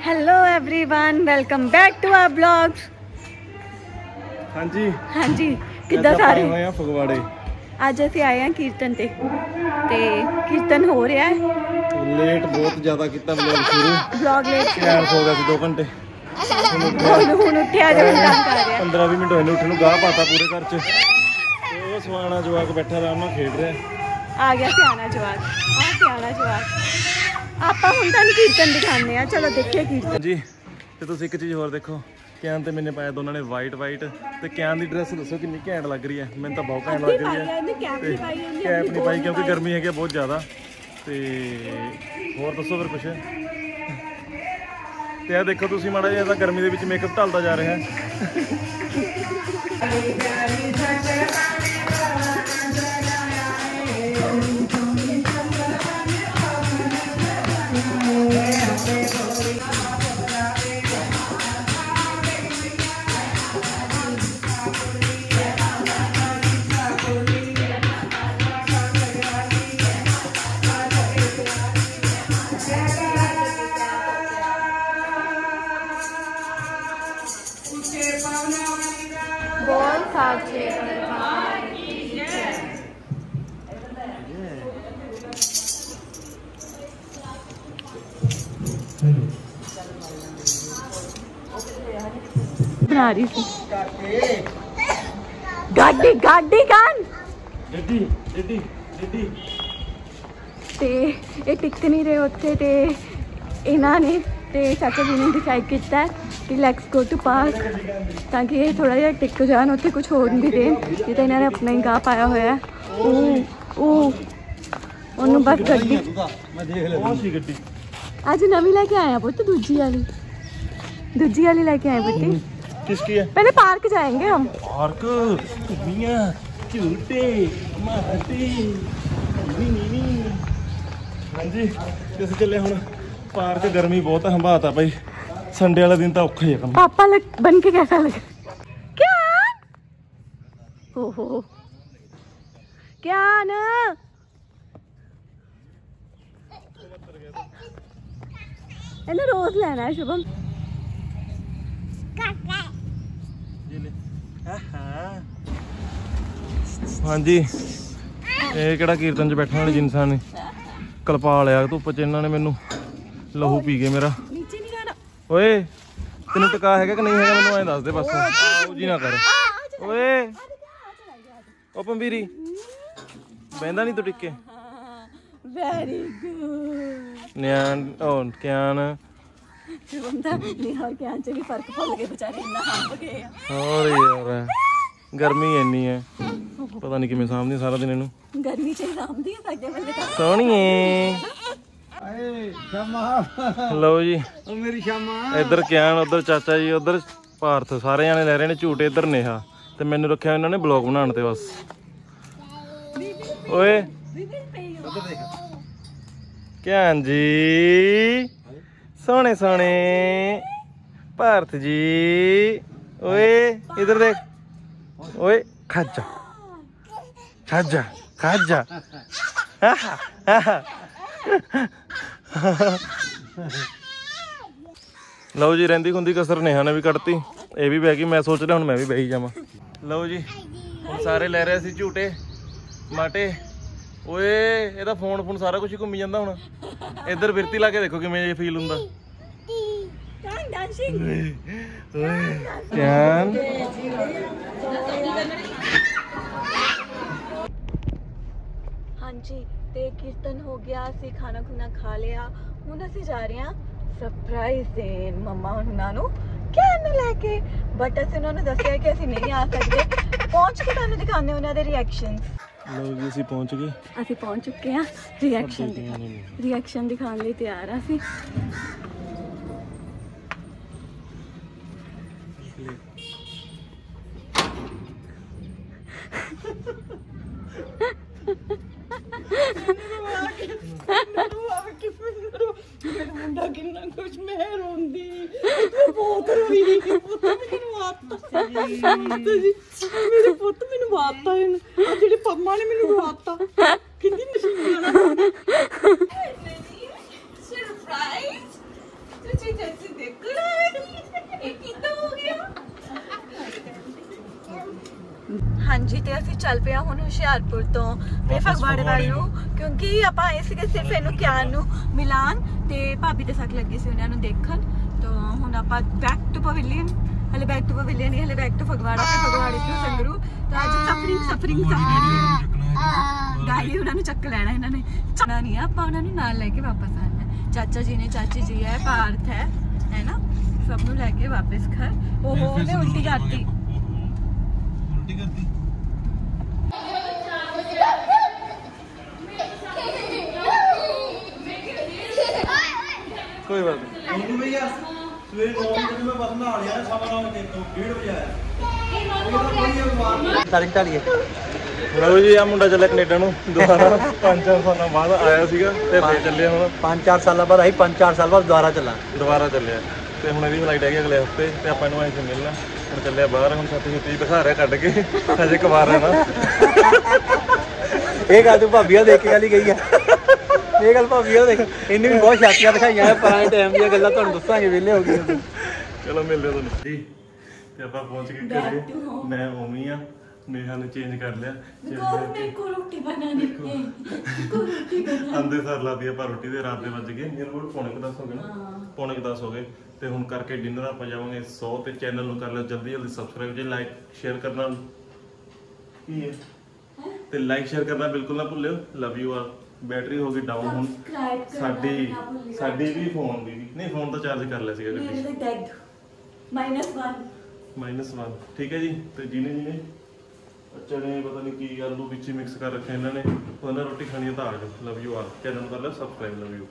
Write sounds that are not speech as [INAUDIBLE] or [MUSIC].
hello everyone welcome back to our blogs ਹਾਂਜੀ ਹਾਂਜੀ ਕਿੱਦਾਂ ਅੱਜ ਆਪਾਂ ਸਾਰੇ ਆਏ ਹੋਏ ਆ ਫਗਵਾੜੇ ਅੱਜ ਅਸੀਂ ਆਏ ਹਾਂ ਕੀਰਤਨ ਤੇ ਤੇ ਕੀਰਤਨ ਹੋ ਰਿਹਾ ਹੈ ਲੇਟ ਬਹੁਤ ਜ਼ਿਆਦਾ ਕੀਤਾ ਵਲੋਗ ਸ਼ੁਰੂ ਬਲੌਗ ਲੈ ਟਾਈਮ ਹੋ ਗਿਆ ਸੀ 2 ਘੰਟੇ ਹੁਣ ਹੁਣ ਉੱਠਿਆ ਜਦੋਂ ਕੰਮ ਕਰ ਰਿਹਾ 15 20 ਮਿੰਟ ਹੋਏ ਨੇ ਉੱਠਣ ਨੂੰ ਗਾਹ ਪਾਤਾ ਪੂਰੇ ਘਰ 'ਚ ਤੇ ਉਹ ਸਵਾਣਾ ਜਵਾਕ ਬੈਠਾ ਆਰਾਮ ਨਾਲ ਖੇਡ ਰਿਹਾ ਆ ਗਿਆ ਸਿਆਣਾ ਜਵਾਕ ਆ ਸਿਆਣਾ ਜਵਾਕ ਆਪਾਂ ਹੁਣ ਤੁਹਾਨੂੰ ਕੀਰਤਨ ਦਿਖਾਉਂਦੇ ਆ ਚਲੋ ਦੇਖੀਏ ਕੀਰਤਨ। ਜੀ ਤੇ ਤੁਸੀਂ ਇੱਕ ਚੀਜ਼ ਹੋਰ ਦੇਖੋ। ਕਿਆਨ ਤੇ ਮੈਨੇ ਪਾਇਆ ਦੋਨਾਂ ਨੇ ਵਾਈਟ ਵਾਈਟ ਤੇ ਕਿਆਨ ਦੀ ਡਰੈਸ ਦੱਸੋ ਕਿੰਨੀ ਘੈਂਟ ਲੱਗ ਰਹੀ ਹੈ। ਮੈਨੂੰ ਤਾਂ ਬਹੁਤ ਘੈਂਟ ਲੱਗ ਰਹੀ ਹੈ। ਕੈਪ ਨਹੀਂ ਪਾਈ ਕਿਉਂਕਿ ਗਰਮੀ ਹੈਗੀ ਆ ਬਹੁਤ ਜ਼ਿਆਦਾ। ਤੇ ਹੋਰ ਦੱਸੋ ਫਿਰ ਕੁਛ? ਤੇ ਆ ਦੇਖੋ ਤੁਸੀਂ ਮਾੜਾ ਜਿਹਾ ਤਾਂ ਗਰਮੀ ਦੇ ਵਿੱਚ ਮੇਕਅਪ ਢਲਦਾ ਜਾ ਰਿਹਾ ਹੈ। [LAUGHS] ਬੋਲ ਸਾਚੇ ਬਣਾ ਰਹੀ ਸੀ ਗਾਡੀ ਗਾਡੀ ਗਨ ਡੱਡੀ ਡੱਡੀ ਡੱਡੀ ਤੇ ਇਹ ਟਿਕ ਨਹੀਂ ਰਹੇ ਉੱਥੇ ਤੇ ਇਹਨਾਂ ਨੇ ਤੇ ਚਾਚਾ ਜੀ ਨੇ ਡਿਸਾਈਡ ਕੀਤਾ ਕਿ ਲੈਟਸ ਗੋ ਟੂ ਪਾਰਕ ਤਾਂ ਕਿ ਇਹ ਥੋੜਾ ਜਿਹਾ ਟਿਕ ਜਾਣ ਉੱਥੇ ਕੁਝ ਹੋਰ ਵੀ ਦੇਣ ਇਹ ਤਾਂ ਇਹਨਾਂ ਨੇ ਆਪਣਾ ਹੀ ਗਾਹ ਪਾਇਆ ਹੋਇਆ ਉਹ ਉਹ ਉਹਨੂੰ ਬਸ ਗੱਡੀ ਮੈਂ ਦੇਖ ਲਿਆ ਉਹ ਸੀ ਗੱਡੀ? ਅੱਜ ਨਵੀਂ ਲੈ ਕੇ ਆਇਆ ਪੁੱਤ ਦੂਜੀ ਵਾਲੀ। ਦੂਜੀ ਵਾਲੀ ਲੈ ਕੇ ਆਏ ਬੇਟੀ ਕਿਸ ਕੀ ਹੈ? ਪਹਿਲੇ ਪਾਰਕ ਜਾਏਂਗੇ ਹਮ। ਪਾਰਕ? ਘੁੰਮੀਆਂ ਝੂਟੇ ਮਾਟੀ ਨੀ ਨੀ ਹਾਂਜੀ ਕਿਸ ਚੱਲੇ ਹੁਣ? ਪਾਰਕ ਗਰਮੀ ਬਹੁਤ ਹੈ ਹੰਬਾਤਾ ਭਾਈ ਸੰਡੇ ਵਾਲਾ ਦਿਨ ਤਾਂ ਔਖਾ ਹੀ ਹੈ ਕੰਮ पापा लग बन के कैसा लगा क्या ओहो क्या ना ਇਹਨੇ ਰੋਜ਼ ਲੈਣਾ ਹੈ ਸ਼ੁਭਮ ਹਾਂਜੀ ਇਹ ਕਿਹੜਾ ਕੀਰਤਨ 'ਚ ਬੈਠਣ ਵਾਲੇ ਜਿਨਸਾਂ ਨੇ ਕਲਪਾ ਲਿਆ ਧੁੱਪ 'ਚ ਇਹਨਾਂ ਨੇ ਮੈਨੂੰ ਲਹੂ ਪੀ ਗਏ ਮੇਰਾ। ਨੀਚੇ ਨਹੀਂ ਜਾਣਾ ਓਏ ਤੈਨੂੰ ਟਿਕਾ ਹੈਗਾ ਕਿ ਨਹੀਂ ਹੈਗਾ ਮੈਨੂੰ ਐਂ ਦੱਸ ਦੇ ਬਸ। ਆਓ ਜੀ ਨਾ ਕਰ। ਓਏ ਓ ਪੰਬੀਰੀ ਬੈਂਦਾ ਨਹੀਂ ਤੂੰ ਟਿੱਕੇ। ਵੈਰੀ ਗੁੱਡ ਨਿਆਣ ਉਹ ਕਿਆਨ ਸ਼ੁਭਮ ਦਾ ਨਿਹਾਰ ਕੇ ਆਂਚੇ ਵੀ ਫ਼ਰਕ ਭੁੱਲ ਗਏ ਵਿਚਾਰੇ ਇੰਨਾ ਹੰਬ ਗਏ ਆ। ਹੋਰ ਯਾਰ ਗਰਮੀ ਇੰਨੀ ਹੈ ਪਤਾ ਨਹੀਂ ਕਿਵੇਂ ਸਾਂਭਦੀ ਸਾਰਾ ਦਿਨ ਇਹਨੂੰ। ਗਰਮੀ ਚ ਰਾਮਦੀ ਆ ਸਾਡੇ ਵੇਲੇ ਤਾਂ ਸੋਹਣੀਏ ਸ਼ਮਾ ਲਓ ਜੀ। ਉਹ ਮੇਰੀ ਸ਼ਮਾ। ਇੱਧਰ ਕਿਆਨ ਉਧਰ ਚਾਚਾ ਜੀ ਉਧਰ ਭਾਰਤ ਸਾਰੇ ਜਾਣੇ ਲੈ ਰਹੇ ਨੇ ਝੂਟੇ ਇੱਧਰ ਨੇਹਾ। ਤੇ ਮੈਨੂੰ ਰੱਖਿਆ ਇਹਨਾਂ ਨੇ ਬਲੌਗ ਬਣਾਉਣ ਤੇ ਬਸ। ਓਏ। ਕਿਆਨ ਜੀ। ਸੋਹਣੇ ਸੋਹਣੇ। ਭਾਰਤ ਜੀ। ਓਏ ਇਧਰ ਦੇਖ। ਓਏ ਖਾਜਾ। ਖਾਜਾ ਖਾਜਾ। ਆਹਾ ਆਹਾ। ਲਓ ਜੀ, ਰਹਿੰਦੀ ਖੁੰਦੀ ਕਸਰ ਨੇਹਾ ਨੇ ਵੀ ਕੱਢਤੀ। ਇਹ ਵੀ ਬਹਿ ਗਈ, ਮੈਂ ਸੋਚ ਰਿਹਾ ਹੁਣ ਮੈਂ ਵੀ ਬਹਿ ਜਾਵਾਂ। ਲਓ ਜੀ, ਹੁਣ ਸਾਰੇ ਲੈ ਰਹੇ ਸੀ ਝੂਟੇ, ਮਾਟੇ। ਓਏ, ਇਹਦਾ ਫੋਨ ਫੋਨ ਸਾਰਾ ਕੁਝ ਘੁੰਮੀ ਜਾਂਦਾ ਹੁਣ। ਇੱਧਰ ਬਿਰਤੀ ਲਾ ਕੇ ਦੇਖੋ ਕਿਵੇਂ ਇਹ ਫੀਲ ਹੁੰਦਾ। ਕਾਂ ਹਾਂਜੀ। ਤੇ ਕੀਰਤਨ ਹੋ ਗਿਆ ਅਸੀਂ ਖਾਣਾ ਖੁਣਾ ਖਾ ਲਿਆ। ਹੁਣ ਅਸੀਂ ਜਾ ਰਹੇ ਹਾਂ ਸਰਪ੍ਰਾਈਜ਼ ਦੇਣ। ਮੰਮਾ ਹੁਣਾਂ ਨੂੰ ਕਹਿਣ ਲੈ ਕੇ? ਬਟ ਅਸੀਂ ਉਹਨਾਂ ਨੂੰ ਦੱਸਿਆ ਕਿ ਅਸੀਂ ਨਹੀਂ ਆ ਸਕਦੇ। ਪਹੁੰਚ ਕੇ ਤੁਹਾਨੂੰ ਦਿਖਾਉਂਦੇ ਉਹਨਾਂ ਦੇ ਰਿਐਕਸ਼ਨਸ ਲਓ ਜੀ ਅਸੀਂ ਪਹੁੰਚ ਗਏ। ਅਸੀਂ ਪਹੁੰਚ ਚੁੱਕੇ ਹਾਂ। ਰਿਐਕਸ਼ਨ ਰਿਐਕਸ਼ਨ ਦਿਖਾਉਣ ਲਈ ਤਿਆਰ ਹਾਂ ਅਸੀਂ [LAUGHS] ਮੁੰਡਾ ਕਿੰਨਾ ਕੁਛ ਮੈਂ ਰੋਂਦੀ। ਮੈਂ ਬਹੁਤ ਰੋਈ ਪੁੱਤ ਮੈਨੂੰ ਵਾਤਾ ਜੀ। ਮੇਰੇ ਪੁੱਤ ਮੈਨੂੰ ਵਾਤਾ ਇਹਨੇ। ਆ ਜਿਹੜੇ ਪੰਮਾ ਨੇ ਮੈਨੂੰ ਵਾਤਾ ਕਿੰਨੀ ਨਸ਼ੀਨ ਵਾਲਾ ਸਰਪ੍ਰਾਈਜ਼ ਚਾਚੀ ਚਾਚੀ ਦੇਖ ਲੈ ਇਹ ਕਿੱਦਾਂ ਹੋ ਗਿਆ ਹਾਂਜੀ ਤੇ ਅਸੀਂ ਚੱਲ ਪਿਆ ਹੁਣ ਹੁਸ਼ਿਆਰਪੁਰ ਤੋਂ। ਤੇ ਫਗਵਾੜੇ ਵੱਲ ਨੂੰ। ਕਿਉਂਕਿ ਆਪਾਂ ਆਏ ਸੀਗੇ ਸਿਰਫ ਇਹਨੂੰ ਕਿਆਨ ਨੂੰ ਮਿਲਾਨ ਤੇ ਭਾਬੀ ਦੇ ਸੱਕ ਲੱਗੀ ਸੀ ਉਹਨਾਂ ਨੂੰ ਦੇਖਣ। ਤਾਂ ਹੁਣ ਆਪਾਂ ਬੈਕ ਟੂ ਪਵੇਲੀਅਨ ਹਲੇ ਬੈਕ ਟੂ ਪਵੇਲੀਅਨ ਹਲੇ ਬੈਕ ਟੂ ਫਗਵਾੜਾ ਤੇ ਫਗਵਾੜੇ ਤੋਂ ਸੰਗਰੂ ਤਾਂ ਅੱਜ ਸਫਰਿੰਗ ਸਫਰਿੰਗ ਸਫਰਿੰਗ ਗਾਲੀ ਉਹਨਾਂ ਨੂੰ ਚੱਕ ਲੈਣਾ ਇਹਨਾਂ ਨੇ। ਚੱਕਣਾ ਨਹੀਂ ਆਪਾਂ ਉਹਨਾਂ ਨੂੰ ਨਾਲ ਲੈ ਕੇ ਵਾਪਸ ਆਣਾ। ਚਾਚਾ ਜੀ ਨੇ ਚਾਚੀ ਜੀ ਹੈ ਪਾਰਥ ਹੈ ਹੈ ਨਾ? ਸਭ ਨੂੰ ਲੈ ਕੇ ਵਾਪਸ ਘਰ। ਉਹ ਉਹਨੇ ਉਲਟੀ ਕਰਤੀ। ਉਲਟੀ ਕਰਤੀ। ਕੋਈ ਬਾਤ ਨਹੀਂ। ਉਹਨੂੰ ਭਈਆ ਸਵੇਰੇ 9 ਵਜੇ ਮੈਂ ਬਸ ਨਹਾ ਲਿਆ ਸਵਾ 9 ਵਜੇ ਤੋਂ 1:30 ਵਜੇ ਆਇਆ। ਤਾਰੀਖ ਢਾਲੀਏ ਲਓ ਜੀ ਆ ਮੁੰਡਾ ਚੱਲਿਆ ਕੈਨੇਡਾ ਨੂੰ। ਦੁਬਾਰਾ 5-4 ਸਾਲਾਂ ਬਾਅਦ ਆਇਆ ਸੀਗਾ ਤੇ ਫੇਰ ਚੱਲਿਆ ਹੁਣ। 5-4 ਸਾਲਾਂ ਬਾਅਦ ਆਈ 5-4 ਸਾਲ ਬਾਅਦ ਦੁਬਾਰਾ ਚੱਲਾਂ। ਦੁਬਾਰਾ ਚੱਲਿਆ। ਤੇ ਹੁਣ ਇਹਦੀ ਫਲਾਈਟ ਹੈਗੀ ਅਗਲੇ ਹਫ਼ਤੇ ਤੇ ਆਪਾਂ ਇਹਨੂੰ ਐਂ ਮਿਲਣਾ ਹੁਣ ਚੱਲਿਆ ਬਾਹਰ ਹੁਣ ਛੱਤੀ ਛੱਤੀ ਦਿਖਾ ਰਿਹਾ ਕੱਢ ਕੇ। ਅਜੇ ਕੁਵਾਰ ਹੈ ਨਾ। ਇਹ ਗੱਲ ਤੂੰ ਭਾਬੀਆਂ ਦੇਖ ਕੇ ਗੱਲ ਗਈ ਆ। ਇਹ ਗੱਲ ਭਾਬੀ ਉਹ ਦੇਖ ਇਹਨੇ ਵੀ ਬਹੁਤ ਸ਼ਾਤੀਆਂ ਦਿਖਾਈਆਂ ਆ ਪੁਰਾਣੇ ਟਾਈਮ ਦੀਆਂ ਗੱਲਾਂ ਤੁਹਾਨੂੰ ਦੱਸਾਂਗੇ ਵਿਲੇ ਹੋ ਗਏ ਚਲੋ ਮਿਲਦੇ ਹਾਂ ਤੁਹਾਨੂੰ। ਜੀ ਤੇ ਆਪਾਂ ਪਹੁੰਚ ਗਏ ਘਰੇ। ਮੈਂ ਉਮੀ ਆ ਨੇਹਾ ਨੇ ਚੇਂਜ ਕਰ ਲਿਆ। ਬਿਕੋਜ਼ ਮੇਰੇ ਕੋ ਰੋਟੀ ਬਣਾਣੀ ਹੈ ਕੋ ਰੋਟੀ ਬਣਾਣੀ ਅੰਦੇ ਸਰ ਲਾਦੀ ਆਪਾਂ ਰੋਟੀ ਦੇ ਰਾਤ ਦੇ ਵੱਜ ਗਏ। ਮੇਰੇ ਕੋਲ ਪੌਣੇ 10 ਹੋ ਗਏ ਨਾ। ਪੌਣੇ 10 ਹੋ ਗਏ। ਤੇ ਹੁਣ ਕਰਕੇ ਡਿਨਰ ਆਪਾਂ ਜਾਵਾਂਗੇ 100 ਤੇ ਚੈਨਲ ਨੂੰ ਕਰ ਲਓ ਜਲਦੀ ਜਲਦੀ ਸਬਸਕ੍ਰਾਈਬ ਜੇ ਲਾਈਕ ਸ਼ੇਅਰ ਕਰਨਾ ਕੀ ਹੈ? ਤੇ ਲਾਈਕ ਸ਼ੇਅਰ ਕਰਨਾ ਬਿਲਕੁਲ ਨਾ ਭੁੱਲਿਓ। ਲਵ ਯੂ ਆਲ ਬੈਟਰੀ ਹੋ ਗਈ ਡਾਊਨ ਹੁਣ। ਸਾਡੀ ਸਾਡੀ ਵੀ ਫੋਨ ਦੀ ਵੀ। ਨਹੀਂ ਫੋਨ ਤਾਂ ਚਾਰਜ ਕਰ ਲਿਆ ਸੀਗਾ ਮੇਰੇ ਗੱਡੀ ਦੇ -1 -1 ਠੀਕ ਹੈ ਜੀ? ਤੇ ਜਿਹਨੇ ਜਿਹਨੇ ਚਨੇ ਪਤਾ ਨਹੀਂ ਕੀ ਆਲੂ ਵਿੱਚ ਮਿਕਸ ਕਰ ਰੱਖਿਆ ਇਹਨਾਂ ਨੇ। ਉਹਨਾਂ ਰੋਟੀ ਖਾਣੀ ਤਾਂ ਆ ਜਾਓ। ਲਵ ਯੂ ਆਲ ਚੈਨਲ ਕਰ ਲਓ ਸਬਸਕ੍ਰਾਈਬ ਲਵ ਯੂ